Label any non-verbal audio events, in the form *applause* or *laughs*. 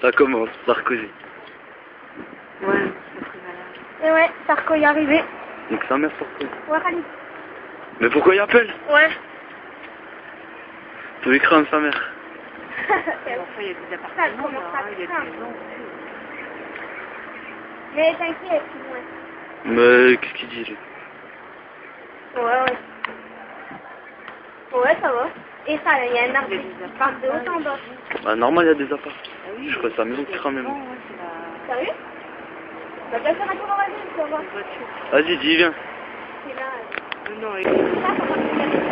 Ça commence, Sarkozy. Ouais. Et ouais, Sarko y est arrivé. Donc sa mère Sarkozy. Ouais, Khalid. Mais pourquoi il appelle? Ouais. Tu lui crame sa mère. *laughs* Il y a des appartements, commence là, à il y a craindre. des maisons. Mais t'inquiète, ouais. Mais qu'est-ce qu'il dit lui? Ouais, ouais. Va. Et ça, il y a un arbre qui part de haut en bas. Bah normal, il y a des apparts. Ah oui, Je crois que c'est la maison qui la... Sérieux Bah, t'as fait un tour en radio, tu vas voir. la voiture. Vas-y, dis, viens. C'est là. euh, Non, et... Va